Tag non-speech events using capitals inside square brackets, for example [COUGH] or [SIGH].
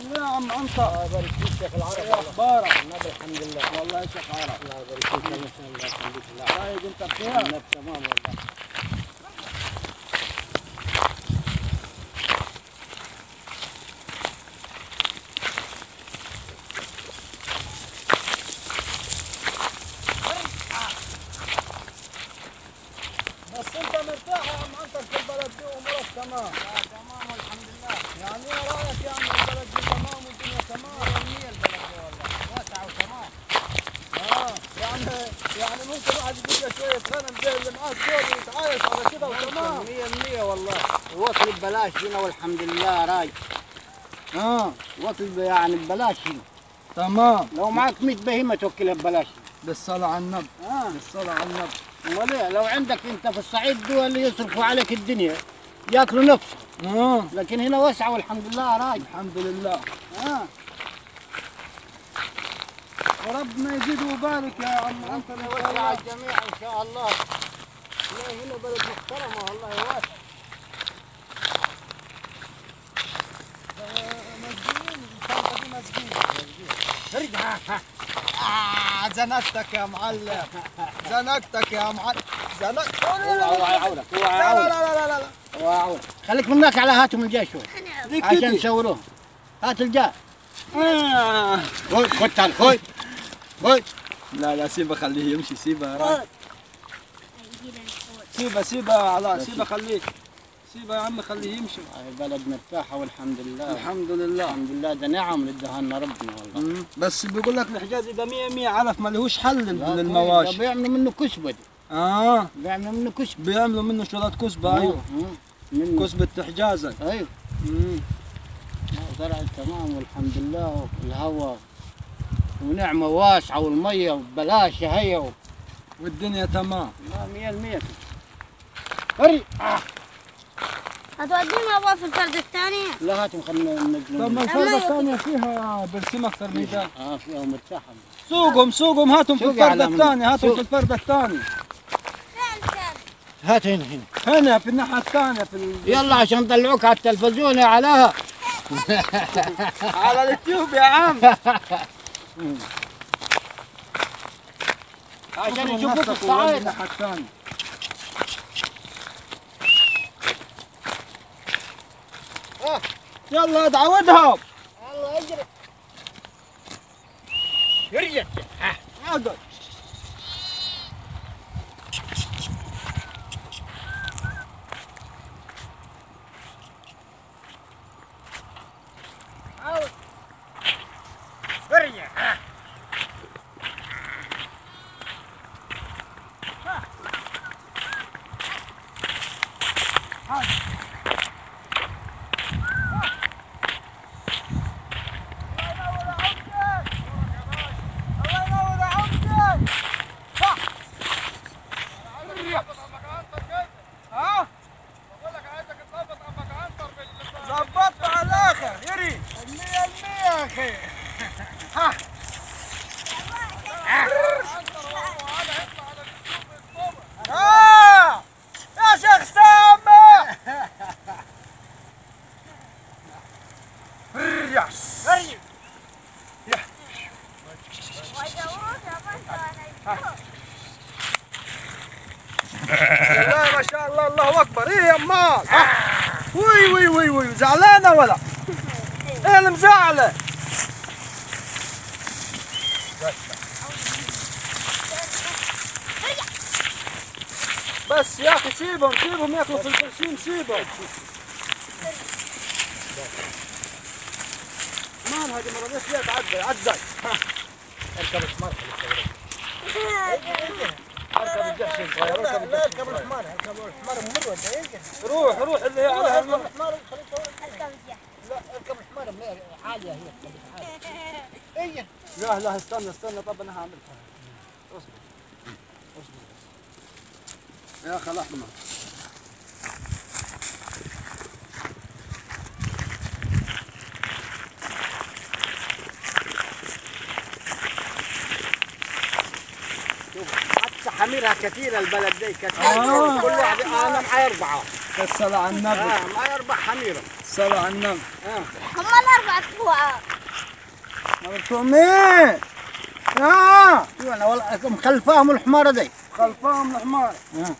يا عم انت؟ الله يبارك فيك شيخ العرب أخبارك؟ النبي الحمد لله والله شيخ عرب الله يبارك فيك الله الله يخليك الله رايق انت بخير؟ النبي تمام والله بس انت مرتاح يا عم انت في البلد دي وامورك تمام تمام والحمد لله يعني إيه رايك يعني البلد دي تمام والدنيا تمام؟ 100% البلد دي والله واسعة وتمام آه يعني ممكن واحد يجيب له شوية غنم زي اللي معاه دول ويتعايش على كده وتمام. 100% والله. وصل ببلاش هنا والحمد لله راي. آه. وصل يعني ببلاش هنا. تمام. لو معك 100 بهيمة توكلها ببلاش. بالصلاة على النبي. آه. بالصلاة على النبي. امال إيه؟ لو عندك انت في الصعيد دول يصرفوا عليك الدنيا ياكلوا نفسهم. آه. لكن هنا واسعة والحمد لله راي. الحمد لله. آه. وربنا يزيد ويبارك يا عم أنت يوسع على الجميع إن شاء الله. لا هنا بلد محترمة والله واسع دي مسجونة ارجع آه زنقتك يا معلم. زنقتك يا معلم. زنقت. اوعى لا اوعى لا لا لا لا. لا خليك من هناك على هاتهم الجاي شوي عشان كده. يصوروه هات الجاي. خذ خذ تعال خذ لا لا سيبه خليه يمشي سيبه يا راجل سيبه سيبه يا علاء سيبه خليه. سيبه يا عم خليه يمشي. البلد مرتاحة والحمد لله. الحمد لله. الحمد لله ده نعم اللي اداها لنا ربنا والله. مم. بس بيقول لك الحجازي ده 100 100 علف ما لهوش حل للمواشي. بيعملوا منه كسبة دي. آه. بيعملوا منه كسبة. بيعملوا منه شغلات كسبة أيوه. كسبة حجازك أيوه. زرع تمام والحمد لله والهواء. ونعمة واسعة والمية وببلاش هي و... والدنيا تمام. لا مية المية هري آه. هتودينا بقى في الفرد الثاني؟ لا هاتهم خلينا ننزل طب ما الفرده الثانية فيها برسيم أكثر من ده آه فيها مرتاحة سوقهم سوقهم هاتهم في من- الثانية هاتهم. في الفرده الثانية فين كان؟ هات هنا هنا. هنا في الناحية الثانية في ال... يلا عشان نطلعوك على التلفزيون يا علاء [LAUGHS] على اليوتيوب يا عم. [LAUGHS] عشان الناحية الثانية يلا ادعودهم يلا اجري. ارجع اقعد يا أخي ها يا شيخ سامة يس الله ما شاء الله الله اكبر إيه يا وي وي وي وي زعلانه ولا إيه اللي بس يا أخي سيبهم سيبهم ياكلوا في البرسيم سيبهم. مان هذه مرة ليش ليه تعدي عدي اركب الحمار اركب الجحش الصغير اركب لا اركب الحمار اركب الحمار مر روح روح اللي هي على اركب الحمار لا اركب الحمار عالية هي لا لا استنى استنى طب أنا هعملها. اصبر اصبر يا أخي الأحمر. حتى حميرها كثيرة البلد دي كثير آه. كل واحد أنا معي اربعة الصلاة على النبي. آه معي أربع حميرة. الصلاة على النبي. هم الأربعة وعاء مرتو مين يا أنا والله مخلفاهم الحمارة دي. خلفهم الحمار آه.